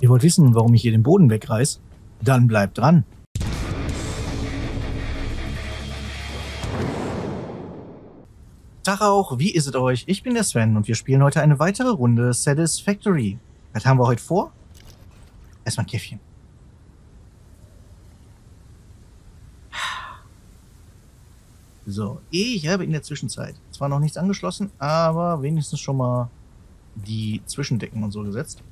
Ihr wollt wissen, warum ich hier den Boden wegreiß? Dann bleibt dran. Tag auch, wie ist es euch? Ich bin der Sven und wir spielen heute eine weitere Runde Satisfactory. Was haben wir heute vor? Erstmal ein Käffchen. So, ich habe in der Zwischenzeit zwar noch nichts angeschlossen, aber wenigstens schon mal die Zwischendecken und so gesetzt.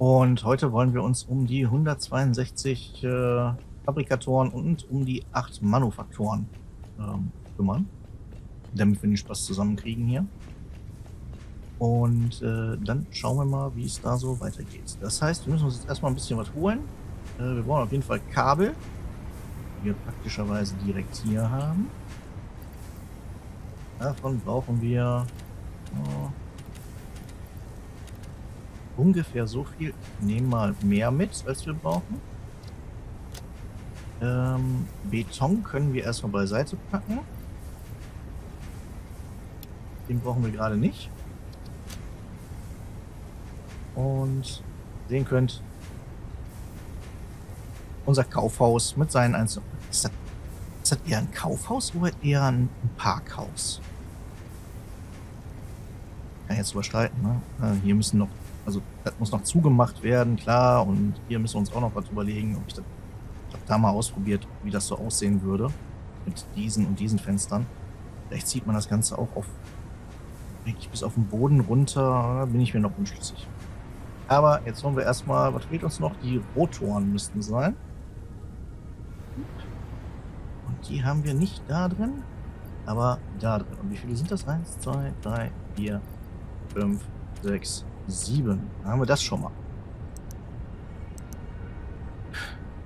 Und heute wollen wir uns um die 162 äh, Fabrikatoren und um die 8 Manufaktoren ähm, kümmern, damit wir den Spaß zusammenkriegen hier. Und äh, dann schauen wir mal, wie es da so weitergeht. Das heißt, wir müssen uns jetzt erstmal ein bisschen was holen. Äh, wir brauchen auf jeden Fall Kabel, die wir praktischerweise direkt hier haben. Davon brauchen wir oh, ungefähr so viel. Ich nehme mal mehr mit, als wir brauchen. Ähm, Beton können wir erstmal beiseite packen. Den brauchen wir gerade nicht. Und sehen könnt, unser Kaufhaus mit seinen einzelnen. Ist das, ist das eher ein Kaufhaus oder eher ein Parkhaus? Kann jetzt überstreiten, ne? Äh, hier müssen noch, also das muss noch zugemacht werden, klar. Und hier müssen wir uns auch noch was überlegen. Ob ich, das, ich habe da mal ausprobiert, wie das so aussehen würde. Mit diesen und diesen Fenstern. Vielleicht zieht man das Ganze auch auf wirklich bis auf den Boden runter. Bin ich mir noch unschlüssig. Aber jetzt wollen wir erstmal, was fehlt uns noch? Die Rotoren müssten sein. Und die haben wir nicht da drin, aber da drin. Und wie viele sind das? Eins, zwei, drei, vier, fünf, sechs, sieben. Da haben wir das schon mal.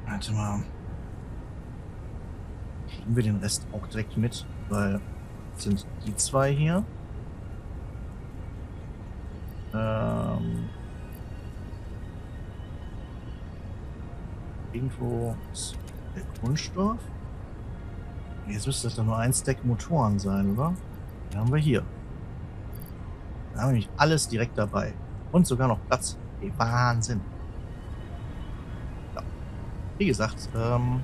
Warte mal. Kriegen wir den Rest auch direkt mit? Weil sind die zwei hier. Ähm, irgendwo ist der Grundstoff. Jetzt müsste das doch nur ein Stack Motoren sein, oder? Den haben wir hier. Da haben wir nämlich alles direkt dabei. Und sogar noch Platz. Hey, Wahnsinn. Ja. Wie gesagt, ähm,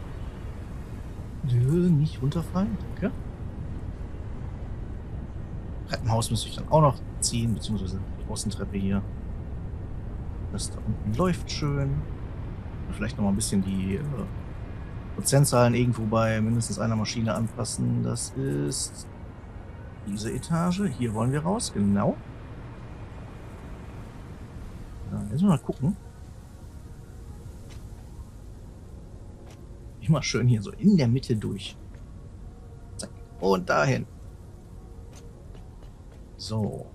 nicht runterfallen, danke. Treppenhaus müsste ich dann auch noch ziehen, beziehungsweise die Außentreppe hier. Das da unten läuft schön. Vielleicht noch mal ein bisschen die äh, Prozentzahlen irgendwo bei mindestens einer Maschine anpassen. Das ist diese Etage. Hier wollen wir raus, genau. Ja, jetzt mal gucken. Immer schön hier so in der Mitte durch. Zack. Und dahin. So.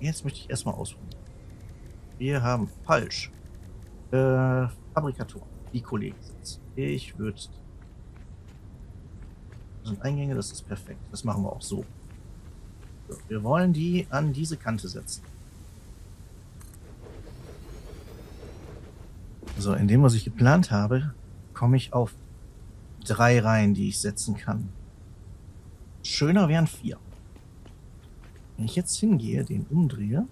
Jetzt möchte ich erstmal ausprobieren. Wir haben falsch. Äh, Fabrikator. Die Kollegen sitzt. Ich würde. Das sind Eingänge, das ist perfekt. Das machen wir auch so. so. Wir wollen die an diese Kante setzen. So, in dem, was ich geplant habe, komme ich auf drei Reihen, die ich setzen kann. Schöner wären vier. Wenn ich jetzt hingehe, den umdrehe.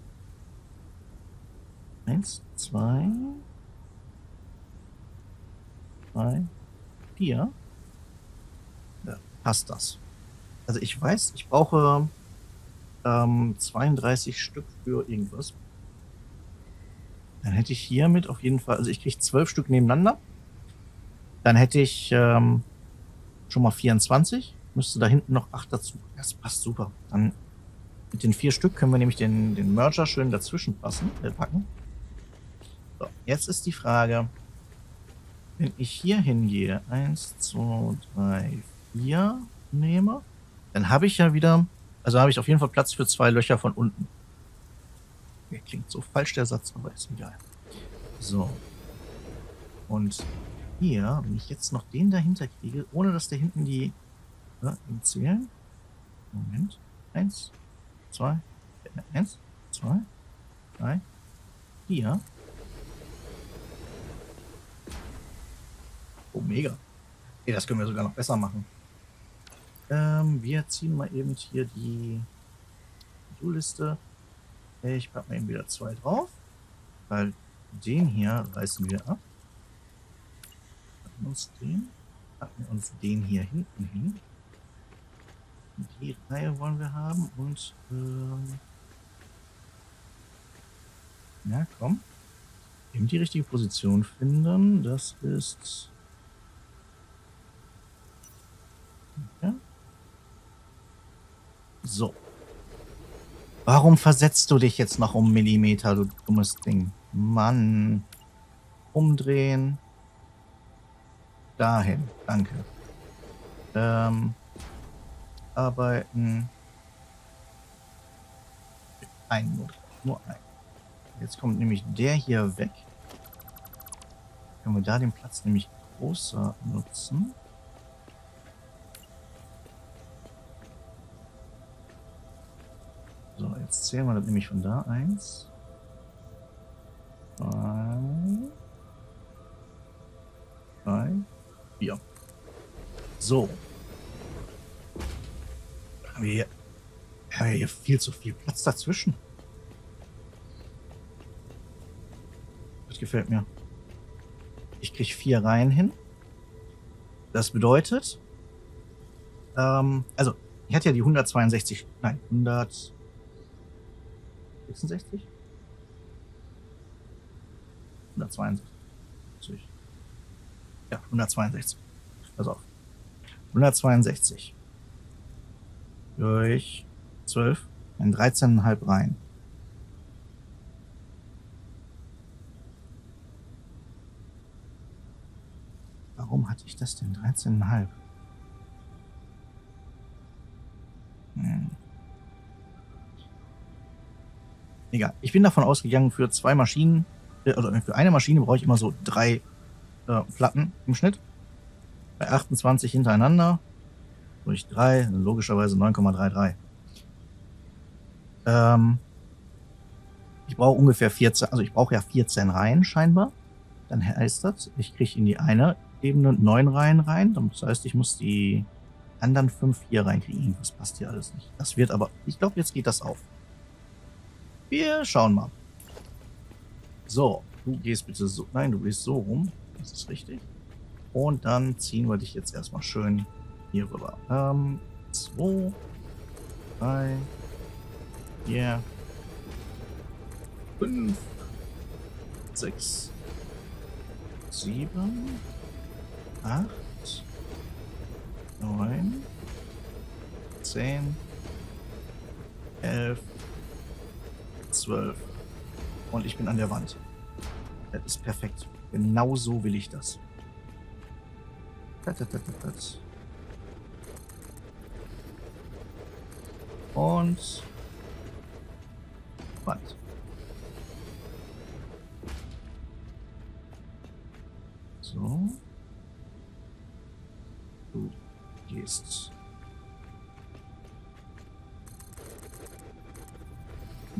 Eins, zwei, drei, vier. Ja, passt das. Also ich weiß, ich brauche ähm, 32 Stück für irgendwas. Dann hätte ich hiermit auf jeden Fall, also ich kriege zwölf Stück nebeneinander. Dann hätte ich ähm, schon mal 24. Müsste da hinten noch acht dazu. Das passt super. Dann mit den vier Stück können wir nämlich den, den Merger schön dazwischen passen, äh, packen. So, jetzt ist die Frage, wenn ich hier hingehe, eins, zwei, drei, vier nehme, dann habe ich ja wieder, also habe ich auf jeden Fall Platz für zwei Löcher von unten. Der klingt so falsch, der Satz, aber ist egal. So. Und hier, wenn ich jetzt noch den dahinter kriege, ohne dass der hinten die, ja, zählen. Moment. Eins, zwei, eins, zwei, drei, vier. Oh, mega. Okay, das können wir sogar noch besser machen. Ähm, wir ziehen mal eben hier die To-Liste. Ich packe mal eben wieder zwei drauf. Weil den hier reißen wir ab. Packen uns den. Packen uns den hier hinten hin. Die Reihe wollen wir haben und ähm, ja, komm. Eben die richtige Position finden. Das ist ja. So. Warum versetzt du dich jetzt noch um Millimeter, du dummes Ding? Mann. Umdrehen. Dahin. Danke. Ähm. Arbeiten. Ein nur. Nur ein. Jetzt kommt nämlich der hier weg. Können wir da den Platz nämlich großer nutzen. So, jetzt zählen wir das nämlich von da. Eins. Zwei. Drei. Vier. So. Haben wir hier, haben hier viel zu viel Platz dazwischen. Das gefällt mir. Ich kriege vier Reihen hin. Das bedeutet, ähm, also, ich hatte ja die 162, nein, 100, 66? 162. Ja, 162. Pass auf. 162. Durch 12. In 13,5 rein. Warum hatte ich das denn? 13,5? Egal. Ich bin davon ausgegangen, für zwei Maschinen, äh, oder für eine Maschine brauche ich immer so drei äh, Platten im Schnitt. Bei 28 hintereinander durch drei, logischerweise 9,33. Ähm, ich brauche ungefähr 14, also ich brauche ja 14 Reihen scheinbar. Dann heißt das, ich kriege in die eine Ebene neun Reihen rein. Das heißt, ich muss die anderen fünf hier reinkriegen. Das passt hier alles nicht. Das wird aber, ich glaube, jetzt geht das auf. Wir schauen mal. So, du gehst bitte so. Nein, du gehst so rum. Das ist richtig. Und dann ziehen wir dich jetzt erstmal schön hier rüber. Ähm, zwei, drei, vier, fünf, sechs, sieben, acht, neun, zehn, elf, 12. Und ich bin an der Wand. Das ist perfekt. Genau so will ich das. Und Wand.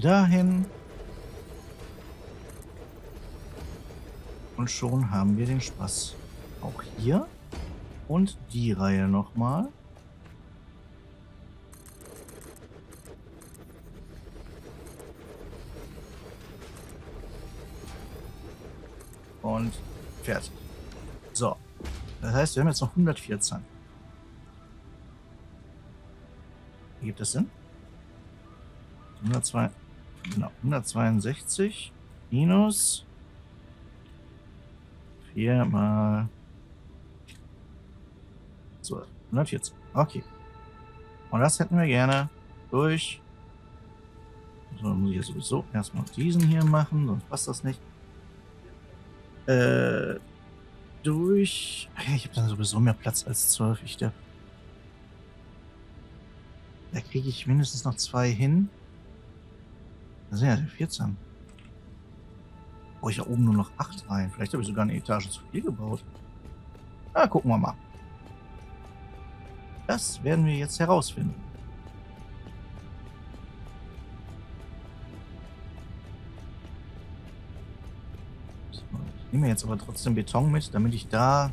Dahin. Und schon haben wir den Spaß. Auch hier. Und die Reihe nochmal. Und fertig. So. Das heißt, wir haben jetzt noch 114. Wie gibt es Sinn? 102. Genau, 162 minus 4 mal 12. 114. Okay. Und das hätten wir gerne durch. So, muss ich ja sowieso erstmal diesen hier machen, sonst passt das nicht. Äh, durch. Ich habe dann sowieso mehr Platz als 12. Ich der. Da kriege ich mindestens noch zwei hin. Da sind ja 14. Oh, ich ja oben nur noch 8 rein. Vielleicht habe ich sogar eine Etage zu viel gebaut. Na, gucken wir mal. Das werden wir jetzt herausfinden. Ich nehme jetzt aber trotzdem Beton mit, damit ich da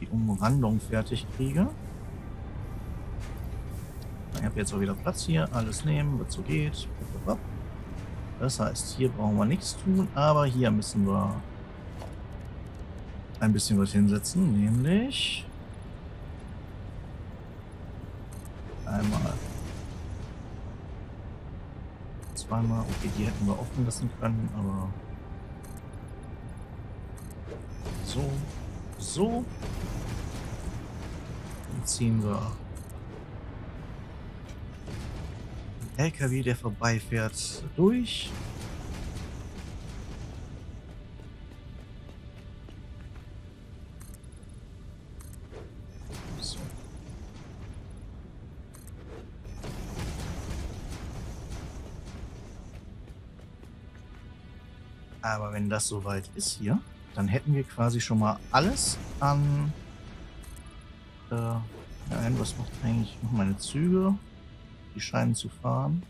die Umrandung fertig kriege. Habe jetzt auch wieder Platz hier. Alles nehmen, was so geht. Das heißt, hier brauchen wir nichts tun, aber hier müssen wir ein bisschen was hinsetzen, nämlich einmal zweimal. Okay, die hätten wir offen lassen können, aber so, so. Dann ziehen wir LKW, der vorbeifährt, durch. Aber wenn das soweit ist hier, dann hätten wir quasi schon mal alles an... Äh, nein, was macht eigentlich noch meine Züge? Die scheinen zu fahren.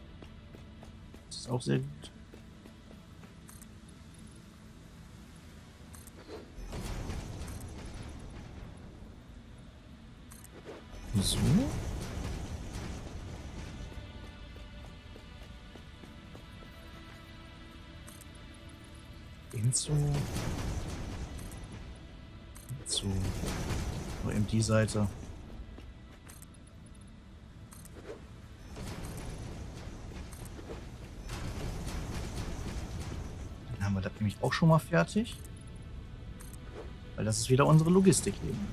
Das ist auch sehr gut. So. Hinzu. Hinzu. Nur eben die Seite. Auch schon mal fertig. Weil das ist wieder unsere Logistik eben.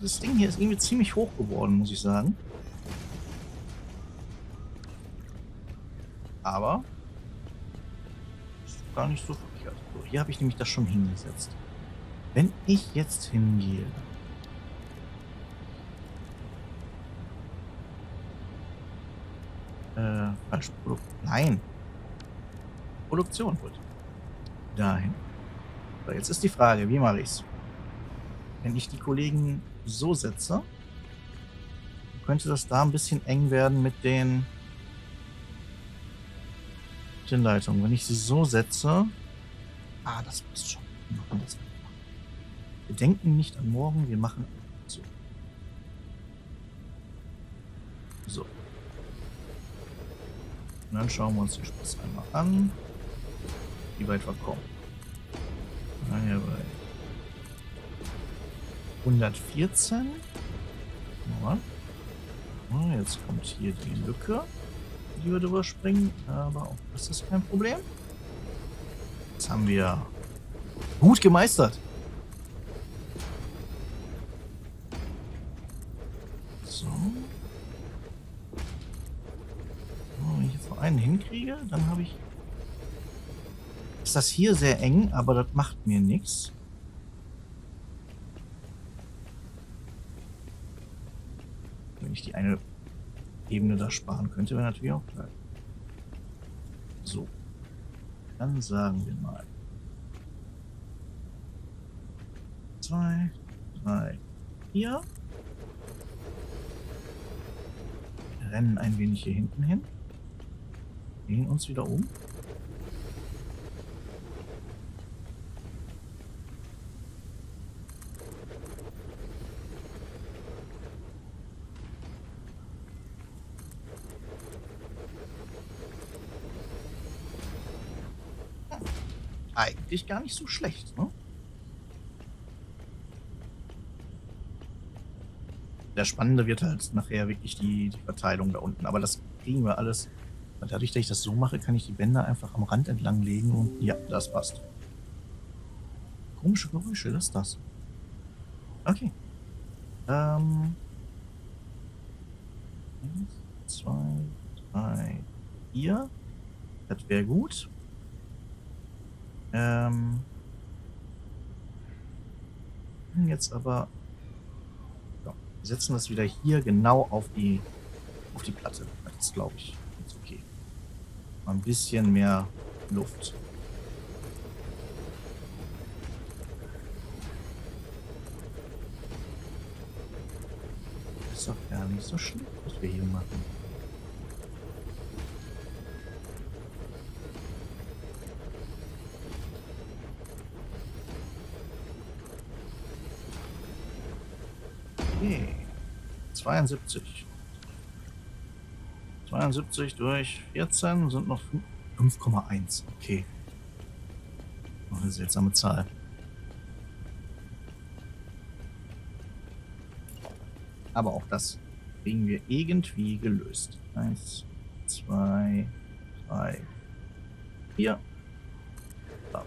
Das Ding hier ist irgendwie ziemlich hoch geworden, muss ich sagen. Aber ist gar nicht so verkehrt. So, hier habe ich nämlich das schon hingesetzt. Wenn ich jetzt hingehe. Falsch. Produ Nein. Produktion gut. Dahin. So, jetzt ist die Frage, wie mache ich's? Wenn ich die Kollegen so setze, könnte das da ein bisschen eng werden mit den, mit den Leitungen. Wenn ich sie so setze. Ah, das passt schon. Wir machen das. Wir denken nicht an morgen, wir machen Und dann schauen wir uns den Spaß einmal an. Wie weit wir kommen. Naja, bei 114. Ja. Oh, jetzt kommt hier die Lücke, die wir drüber springen. Aber auch das ist kein Problem. Das haben wir gut gemeistert. So. Oh, wenn ich jetzt noch einen hinkriege, dann habe ich... Ist das hier sehr eng, aber das macht mir nichts. Wenn ich die eine Ebene da sparen könnte, wäre natürlich auch geil. So. Dann sagen wir mal. Zwei, drei, vier. Rennen ein wenig hier hinten hin. Gehen uns wieder um. Eigentlich gar nicht so schlecht, ne? Der Spannende wird halt nachher wirklich die, die Verteilung da unten. Aber das kriegen wir alles. Und dadurch, dass ich das so mache, kann ich die Bänder einfach am Rand entlang legen und ja, das passt. Komische Geräusche, das ist das. Okay. Ähm. Eins, zwei, drei, vier. Das wäre gut. Ähm. Jetzt aber. Ja, wir setzen das wieder hier genau auf die auf die Platte. Das ist, glaube ich, jetzt okay. Ein bisschen mehr Luft. Ist doch gar nicht so schlimm, was wir hier machen. Okay. 72. 72 durch 14 sind noch 5,1. Okay. Noch eine seltsame Zahl. Aber auch das kriegen wir irgendwie gelöst. Eins, zwei, drei, vier. So.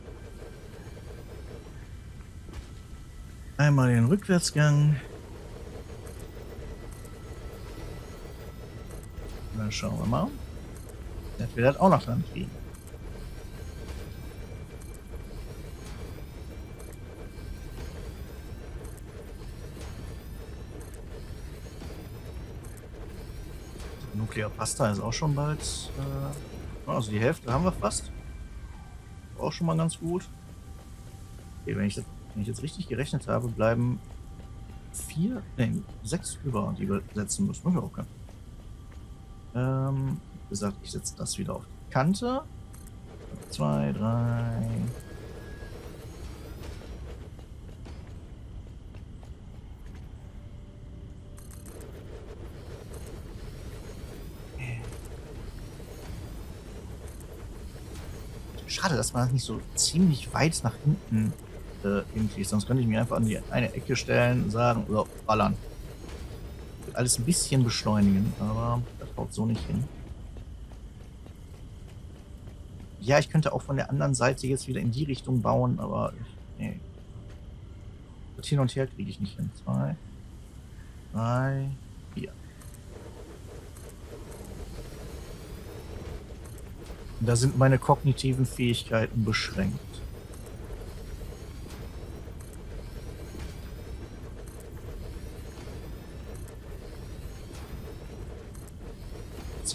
Einmal den Rückwärtsgang. Dann schauen wir mal. Dass wir das auch noch dran kriegen. Nuclear Pasta ist auch schon bald. Äh, also die Hälfte haben wir fast. Auch schon mal ganz gut. Okay, wenn ich, das, wenn ich jetzt richtig gerechnet habe, bleiben vier, nee, sechs über, die wir setzen müssen. Ja, okay. Ähm, wie gesagt, ich setze das wieder auf die Kante. Zwei, drei. Schade, dass man das nicht so ziemlich weit nach hinten äh, irgendwie Sonst könnte ich mich einfach an die eine Ecke stellen und sagen, oder ballern. Alles ein bisschen beschleunigen, aber haut so nicht hin. Ja, ich könnte auch von der anderen Seite jetzt wieder in die Richtung bauen, aber nee. Das hin und her kriege ich nicht hin. Zwei, drei, vier. Da sind meine kognitiven Fähigkeiten beschränkt.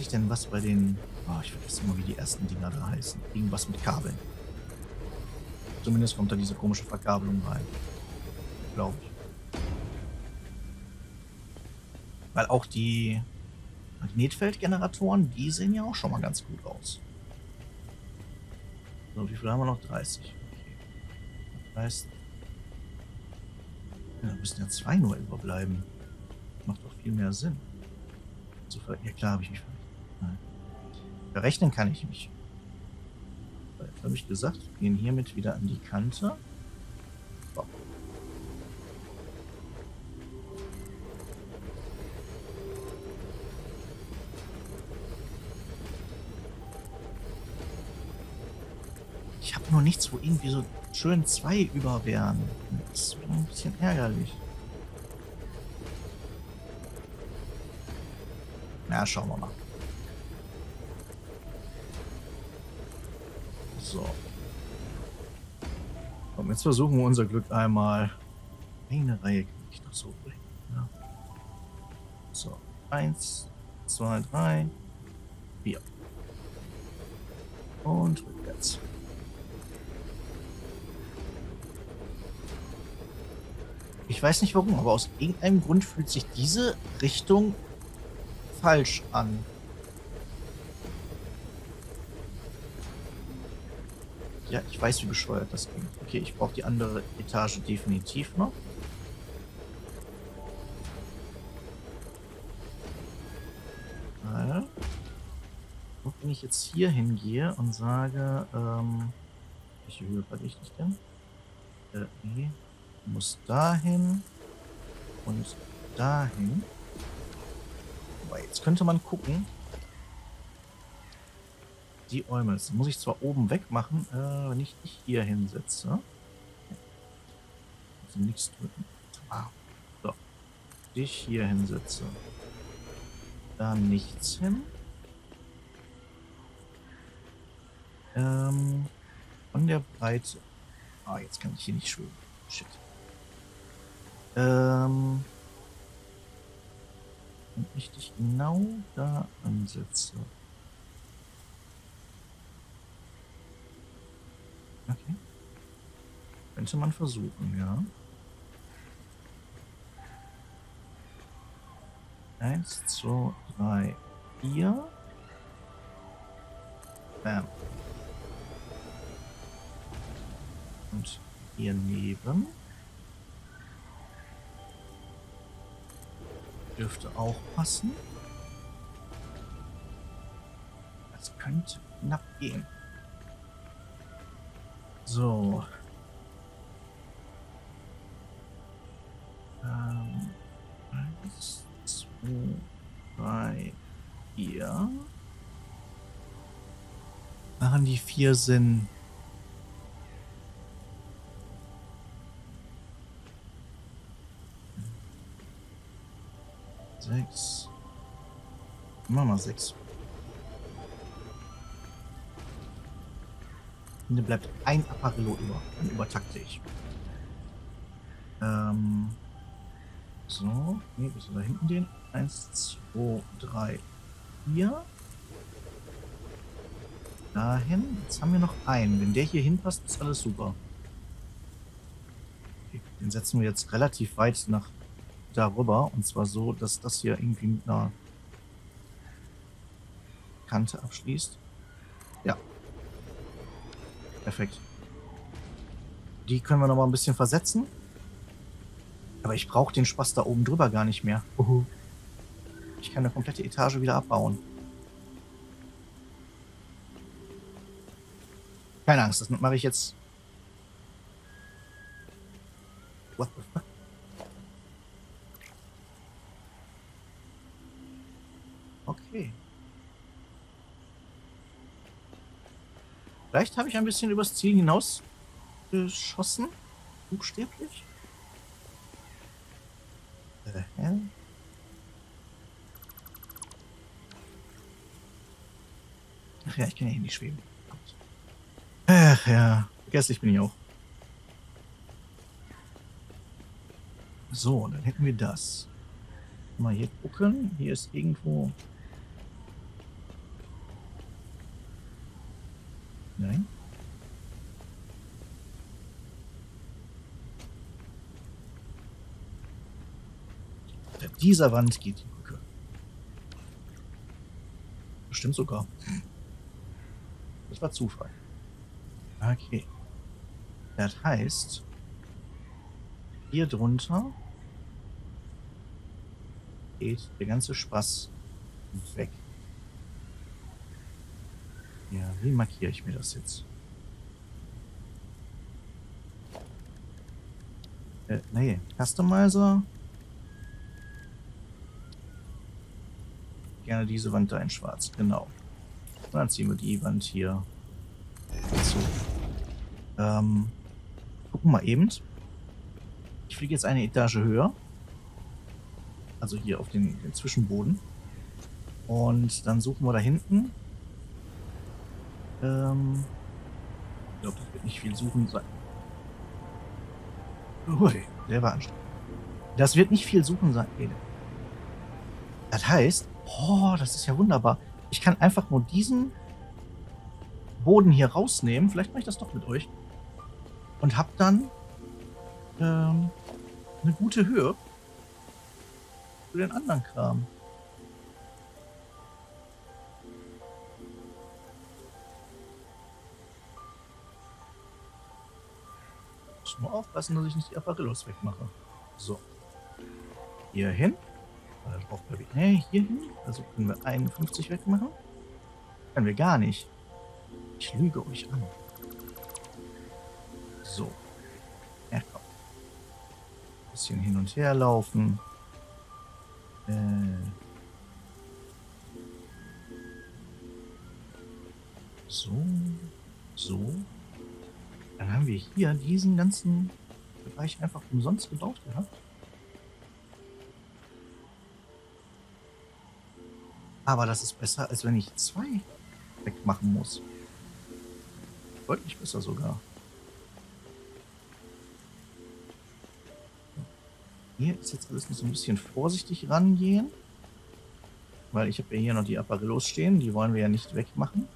sich denn was bei den... Oh, ich vergesse immer, wie die ersten Dinger da heißen. Irgendwas mit Kabeln. Zumindest kommt da diese komische Verkabelung rein. Glaube ich. Weil auch die Magnetfeldgeneratoren, die sehen ja auch schon mal ganz gut aus. So, wie viel haben wir noch? 30. Okay. Das heißt, ja, da müssen ja zwei nur überbleiben. Macht doch viel mehr Sinn. So, ja klar habe ich mich verletzt. Berechnen kann ich nicht. Habe ich gesagt, wir gehen hiermit wieder an die Kante. Ich habe nur nichts, wo irgendwie so schön zwei über wären. Das ist ein bisschen ärgerlich. Na, schauen wir mal. So. Komm, jetzt versuchen wir unser Glück einmal. Eine Reihe kann ich noch so bringen. Ja. So. Eins, zwei, drei, vier. Und rückwärts. Ich weiß nicht warum, aber aus irgendeinem Grund fühlt sich diese Richtung falsch an. Ja, ich weiß, wie bescheuert das ging. Okay, ich brauche die andere Etage definitiv noch. Und wenn ich jetzt hier hingehe und sage, ähm, welche Höhe verdichte ich denn? Äh, nee, muss dahin und dahin. Aber jetzt könnte man gucken, die Äume. Das muss ich zwar oben wegmachen, äh, wenn ich dich hier hinsetze. Also nichts drücken. Ah. So. Dich hier hinsetze. Da nichts hin. Ähm, von der Breite. Ah, jetzt kann ich hier nicht schwimmen. Shit. Ähm, wenn ich dich genau da ansetze. Okay. Könnte man versuchen, ja. Eins, zwei, drei, vier. Bam. Und hier neben. dürfte auch passen. Das könnte knapp gehen. So. Ähm, eins, zwei, drei, vier. Machen die vier Sinn? Sechs. Machen wir sechs. Dann bleibt ein Apparillo über. Dann übertakte ich. Ähm. So. Nee, bis da hinten den. Eins, zwei, drei, vier. Dahin. Jetzt haben wir noch einen. Wenn der hier hinpasst, ist alles super. Okay, den setzen wir jetzt relativ weit nach darüber. Und zwar so, dass das hier irgendwie mit einer Kante abschließt. Perfekt. Die können wir noch mal ein bisschen versetzen. Aber ich brauche den Spaß da oben drüber gar nicht mehr. Uhu. Ich kann eine komplette Etage wieder abbauen. Keine Angst, das mache ich jetzt. What the fuck? Okay. Vielleicht habe ich ein bisschen übers Ziel hinaus geschossen. Buchstäblich. Äh, hä? Ach ja, ich kann ja hier nicht schweben. Ach ja, vergesslich bin ich auch. So, dann hätten wir das. Mal hier gucken. Hier ist irgendwo Nein. Unter dieser Wand geht die Brücke. Bestimmt sogar. Das war Zufall. Okay. Das heißt, hier drunter geht der ganze Spaß weg. Ja, wie markiere ich mir das jetzt? Äh, nee, Customizer. Gerne diese Wand da in schwarz, genau. Und dann ziehen wir die Wand hier zu. Ähm, gucken mal eben. Ich fliege jetzt eine Etage höher. Also hier auf den, den Zwischenboden. Und dann suchen wir da hinten ähm, ich glaube, das wird nicht viel suchen sein. Ui, der war anstrengend. Das wird nicht viel suchen sein. Das heißt, oh, das ist ja wunderbar. Ich kann einfach nur diesen Boden hier rausnehmen. Vielleicht mache ich das doch mit euch. Und hab dann ähm, eine gute Höhe für den anderen Kram. Nur aufpassen, dass ich nicht die Apparillos wegmache. So. Hier hin. Nee, hier hin. Also können wir 51 wegmachen. Können wir gar nicht. Ich lüge euch an. So. Ja, komm. Bisschen hin und her laufen. Äh. So. So. Dann haben wir hier diesen ganzen Bereich einfach umsonst gebaut gehabt. Aber das ist besser, als wenn ich zwei wegmachen muss. Deutlich besser sogar. Hier ist jetzt alles noch so ein bisschen vorsichtig rangehen. Weil ich habe ja hier noch die Apparillos stehen. Die wollen wir ja nicht wegmachen.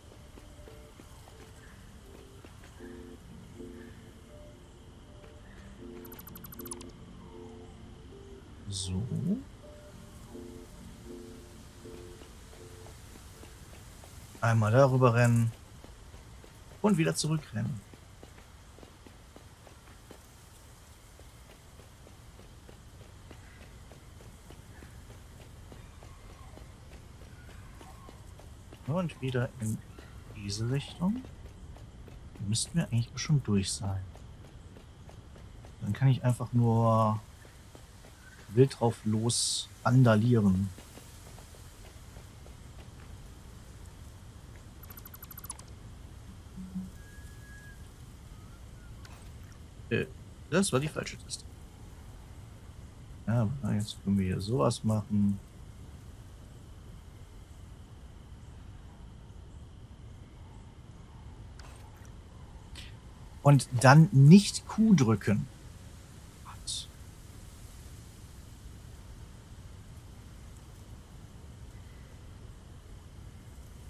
So. Einmal darüber rennen. Und wieder zurückrennen. Und wieder in diese Richtung. Müssten wir eigentlich schon durch sein. Dann kann ich einfach nur wild drauf los andalieren. Äh, das war die falsche Taste. Ja, jetzt können wir hier sowas machen. Und dann nicht Q drücken. Gott.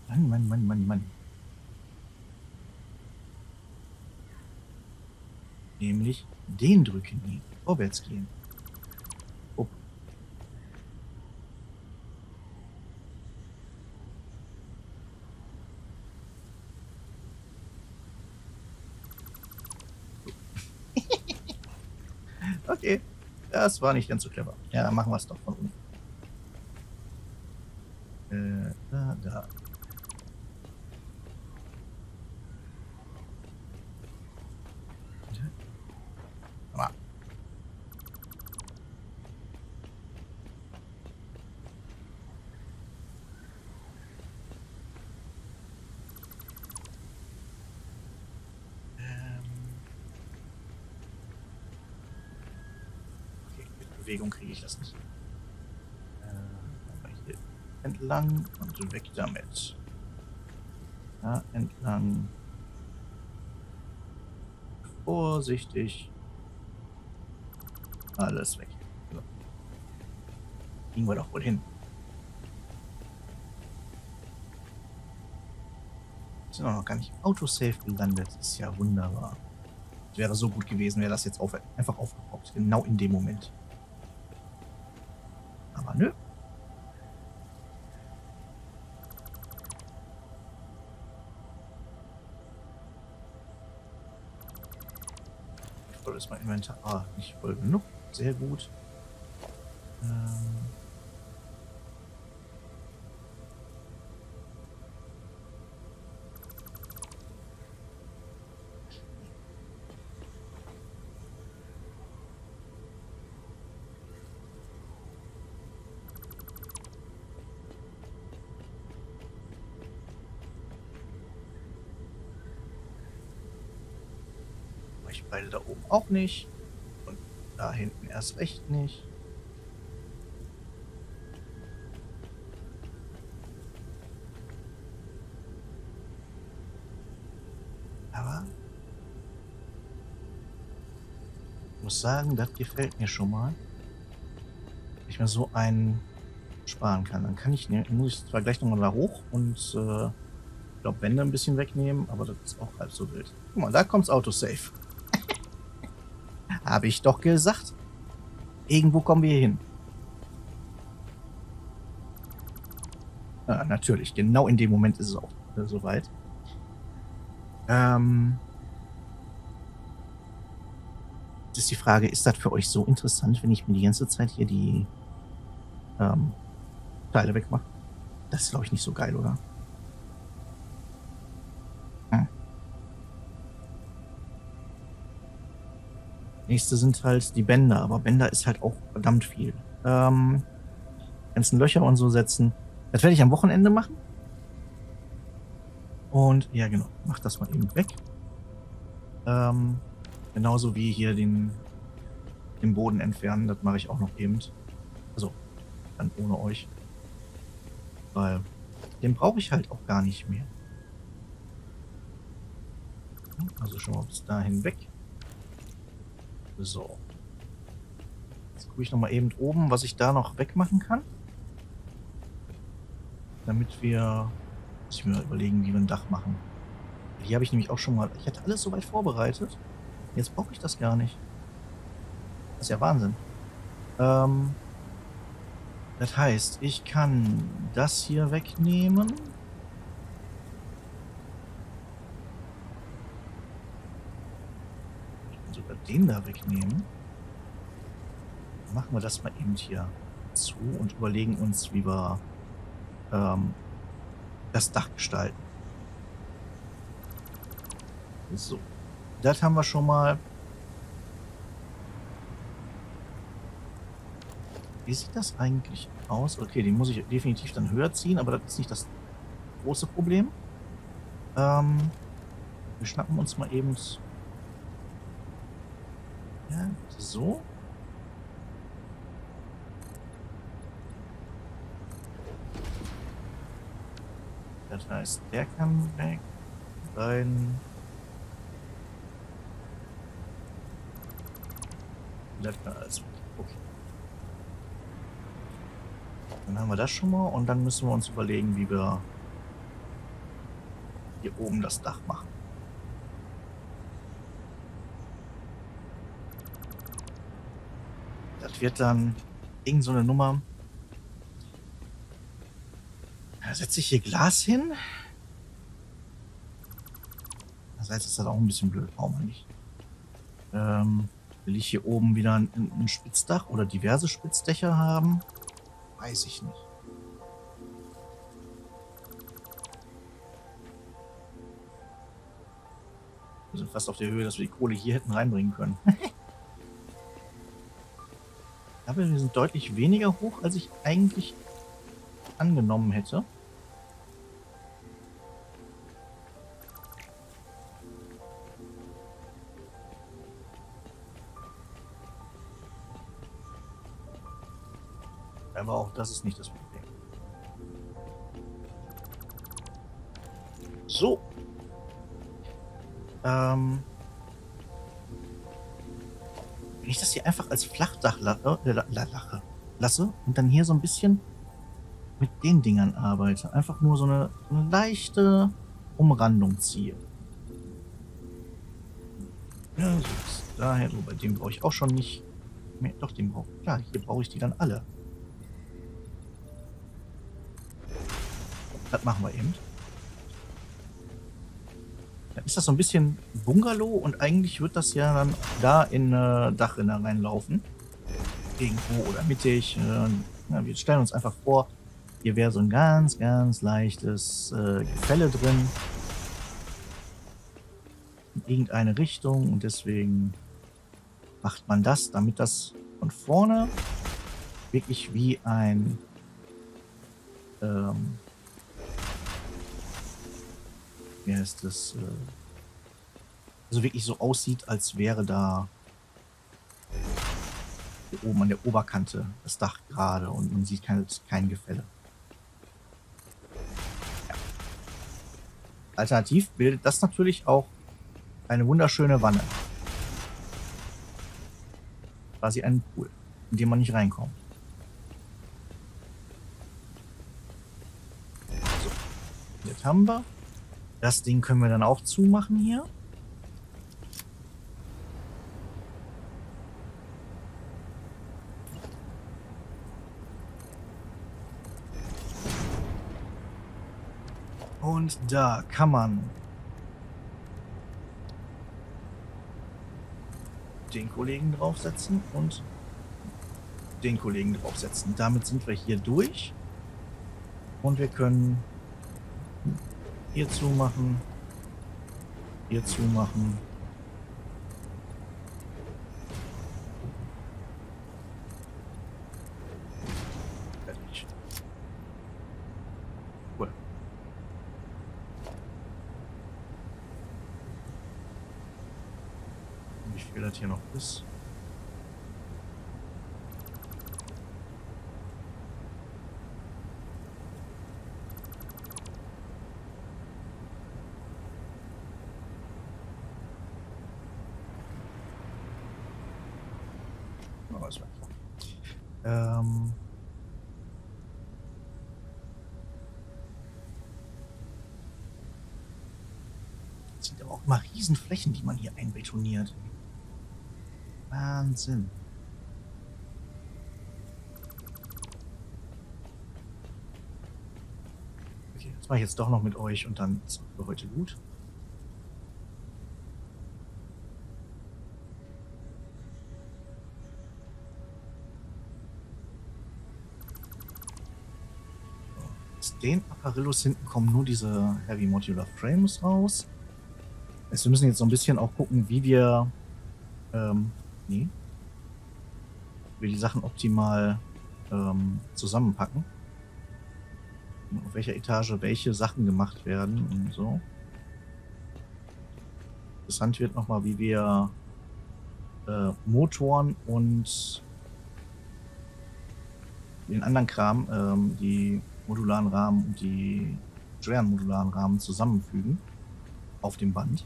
Mann, Mann, Mann, Mann, Mann. Nämlich den drücken, nie. Vorwärts gehen. Oh. okay, das war nicht ganz so clever. Ja, dann machen wir es doch von unten. Äh, da, da. Bewegung kriege ich das nicht. Äh, hier entlang und weg damit. Ja, entlang. Vorsichtig. Alles weg. So. Gehen wir doch wohl hin. Sind auch noch gar nicht im Autosave gelandet. Das ist ja wunderbar. Es wäre so gut gewesen, wäre das jetzt auf, einfach aufgebaut. Genau in dem Moment. Nö. Voll ist mein Inventar. Ah, nicht voll genug. Sehr gut. Ähm da oben auch nicht. Und da hinten erst recht nicht. Aber ich muss sagen, das gefällt mir schon mal. Ich mir so einen sparen kann. Dann kann ich, ne, muss ich zwar gleich nochmal da hoch und äh, glaube Wände ein bisschen wegnehmen, aber das ist auch halb so wild. Guck mal, da kommt's Autosave. Habe ich doch gesagt. Irgendwo kommen wir hin. Ja, natürlich, genau in dem Moment ist es auch äh, soweit. Ähm, das ist die Frage, ist das für euch so interessant, wenn ich mir die ganze Zeit hier die ähm, Teile wegmache? Das ist, glaube ich, nicht so geil, oder? Nächste sind halt die Bänder, aber Bänder ist halt auch verdammt viel. Ähm, ganzen Löcher und so setzen. Das werde ich am Wochenende machen. Und ja, genau, mach das mal eben weg. Ähm, genauso wie hier den, den Boden entfernen, das mache ich auch noch eben. Also, dann ohne euch. Weil den brauche ich halt auch gar nicht mehr. Also schon mal bis dahin weg. So. Jetzt gucke ich nochmal eben oben, was ich da noch wegmachen kann. Damit wir... Muss ich mir überlegen, wie wir ein Dach machen. Hier habe ich nämlich auch schon mal... Ich hatte alles soweit vorbereitet. Jetzt brauche ich das gar nicht. Das ist ja Wahnsinn. Ähm... Das heißt, ich kann das hier wegnehmen. Den da wegnehmen. Machen wir das mal eben hier zu und überlegen uns, wie wir ähm, das Dach gestalten. So, das haben wir schon mal. Wie sieht das eigentlich aus? Okay, die muss ich definitiv dann höher ziehen, aber das ist nicht das große Problem. Ähm, wir schnappen uns mal eben ja, so. Das heißt, der kann weg. Alles weg. Okay. Dann haben wir das schon mal und dann müssen wir uns überlegen, wie wir hier oben das Dach machen. Wird dann irgend so eine Nummer. Da setze ich hier Glas hin. Das heißt, ist das auch ein bisschen blöd. Brauchen wir nicht. Ähm, will ich hier oben wieder ein, ein Spitzdach oder diverse Spitzdächer haben? Weiß ich nicht. Wir sind fast auf der Höhe, dass wir die Kohle hier hätten reinbringen können. Aber wir sind deutlich weniger hoch, als ich eigentlich angenommen hätte. Aber auch das ist nicht das Problem. So. Ähm. Wenn ich das hier einfach als Flachdach lache, äh, lache, lasse und dann hier so ein bisschen mit den Dingern arbeite. Einfach nur so eine, so eine leichte Umrandung ziehe. Ja, so ist daher, so bei dem brauche ich auch schon nicht mehr. Doch, den brauche ich. Klar, hier brauche ich die dann alle. Das machen wir eben. Dann ist das so ein bisschen Bungalow und eigentlich wird das ja dann da in äh, Dachrinne reinlaufen. Irgendwo oder mittig. Äh, ja, wir stellen uns einfach vor, hier wäre so ein ganz, ganz leichtes äh, Gefälle drin. In irgendeine Richtung und deswegen macht man das, damit das von vorne wirklich wie ein ähm, wie heißt das, äh, also wirklich so aussieht, als wäre da oben an der Oberkante das Dach gerade und man sieht kein, kein Gefälle. Alternativ bildet das natürlich auch eine wunderschöne Wanne. Quasi einen Pool, in dem man nicht reinkommt. So. Jetzt haben wir das Ding können wir dann auch zumachen hier. Und da kann man den Kollegen draufsetzen und den Kollegen draufsetzen. Damit sind wir hier durch. Und wir können hier zumachen. Hier zumachen. Fertig. Cool. Wie viel das hier noch ist? was weg. Ähm das mal Riesenflächen, die man hier einbetoniert. Wahnsinn. Okay, das mache ich jetzt doch noch mit euch und dann ist für heute gut. den Apparillos hinten kommen nur diese Heavy Modular Frames raus. Also wir müssen jetzt so ein bisschen auch gucken, wie wir, ähm, nee, wie die Sachen optimal ähm, zusammenpacken. Und auf welcher Etage welche Sachen gemacht werden und so. Interessant wird nochmal, wie wir äh, Motoren und den anderen Kram, ähm, die modularen Rahmen und die schweren modularen Rahmen zusammenfügen auf dem Band.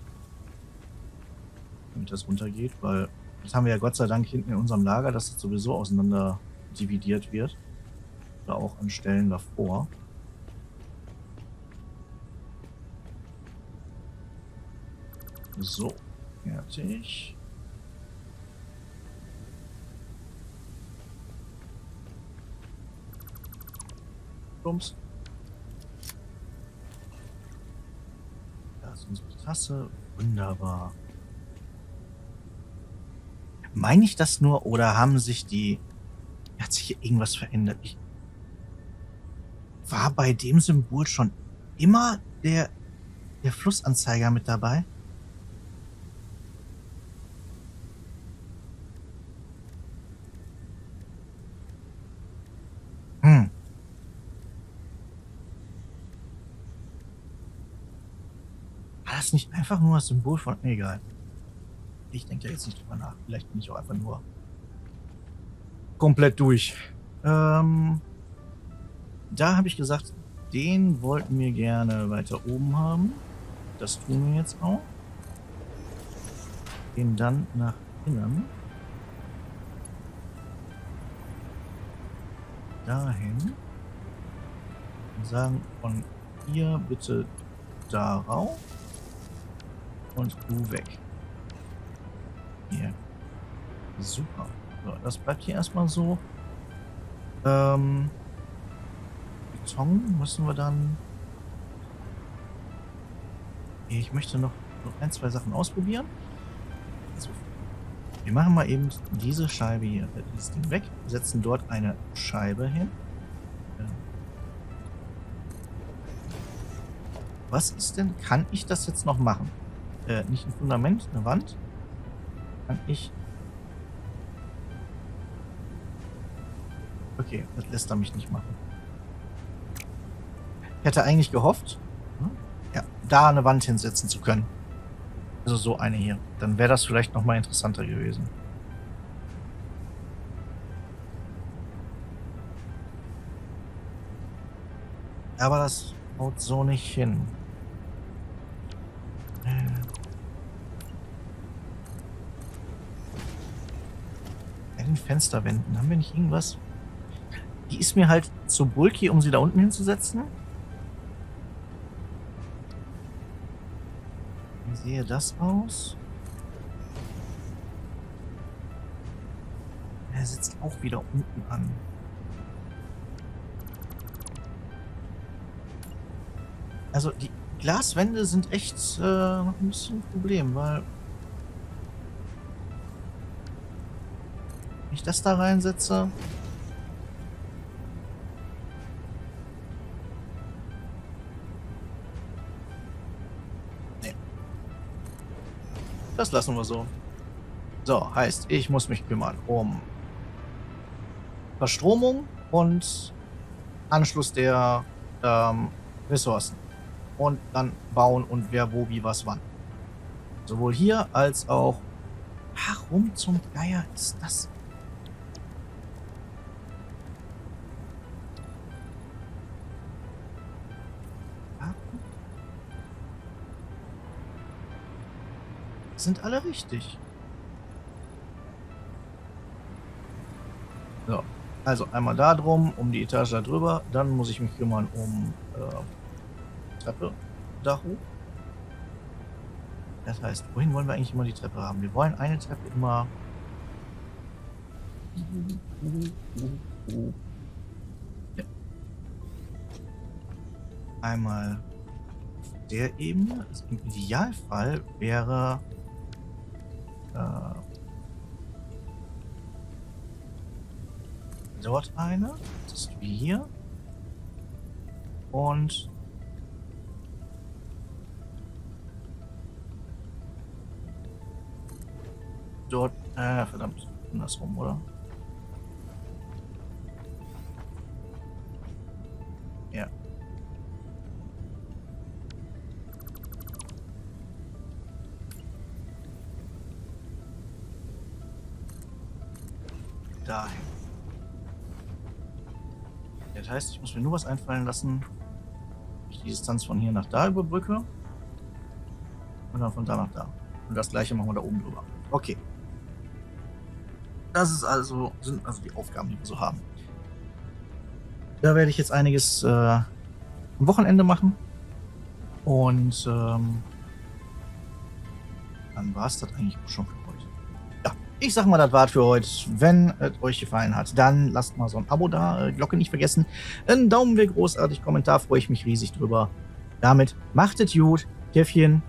Damit das runtergeht, weil das haben wir ja Gott sei Dank hinten in unserem Lager, dass das sowieso auseinander dividiert wird. Oder auch an Stellen davor. So, fertig. Plumps. Da ist unsere Tasse. Wunderbar. Meine ich das nur oder haben sich die. Hat sich hier irgendwas verändert? Ich war bei dem Symbol schon immer der, der Flussanzeiger mit dabei? Hm. War das nicht einfach nur das Symbol von. Egal. Ich denke jetzt nicht drüber nach. Vielleicht bin ich auch einfach nur komplett durch. Ähm, da habe ich gesagt, den wollten wir gerne weiter oben haben. Das tun wir jetzt auch. Gehen dann nach innen. Dahin. Und sagen von hier bitte darauf. Und du weg. Hier. Super. So, das bleibt hier erstmal so. Ähm, Beton müssen wir dann... Ich möchte noch ein, zwei Sachen ausprobieren. Also, wir machen mal eben diese Scheibe hier, dieses Ding weg, setzen dort eine Scheibe hin. Was ist denn, kann ich das jetzt noch machen? Äh, nicht ein Fundament, eine Wand? Kann ich... Okay, das lässt er mich nicht machen. Ich hätte eigentlich gehofft, hm, ja, da eine Wand hinsetzen zu können. Also so eine hier. Dann wäre das vielleicht nochmal interessanter gewesen. Aber das haut so nicht hin. Den Fensterwänden. Haben wir nicht irgendwas? Die ist mir halt zu bulky, um sie da unten hinzusetzen. Wie sehe das aus? Er sitzt auch wieder unten an. Also die Glaswände sind echt äh, noch ein bisschen ein Problem, weil ich das da reinsetze. Nee. Das lassen wir so. So, heißt, ich muss mich kümmern um Verstromung und Anschluss der ähm, Ressourcen. Und dann bauen und wer wo wie was wann. Sowohl hier als auch... Warum zum Geier ist das? Sind alle richtig. So, also einmal da drum, um die Etage da drüber. Dann muss ich mich kümmern um äh, Treppe da hoch. Das heißt, wohin wollen wir eigentlich immer die Treppe haben? Wir wollen eine Treppe immer... Ja. Einmal der Ebene. Also Im Idealfall wäre äh, dort eine. Das ist wie hier. Und dort, äh, verdammt, andersrum, oder? Dahin. Das heißt, ich muss mir nur was einfallen lassen, ich die Distanz von hier nach da überbrücke. Und dann von da nach da. Und das gleiche machen wir da oben drüber. Okay. Das ist also, sind also die Aufgaben, die wir so haben. Da werde ich jetzt einiges äh, am Wochenende machen. Und ähm, dann war es das eigentlich auch schon ich sag mal, das war's für heute. Wenn es euch gefallen hat, dann lasst mal so ein Abo da, äh, Glocke nicht vergessen. Ein Daumen wäre großartig, Kommentar freue ich mich riesig drüber. Damit macht es gut. Käffchen,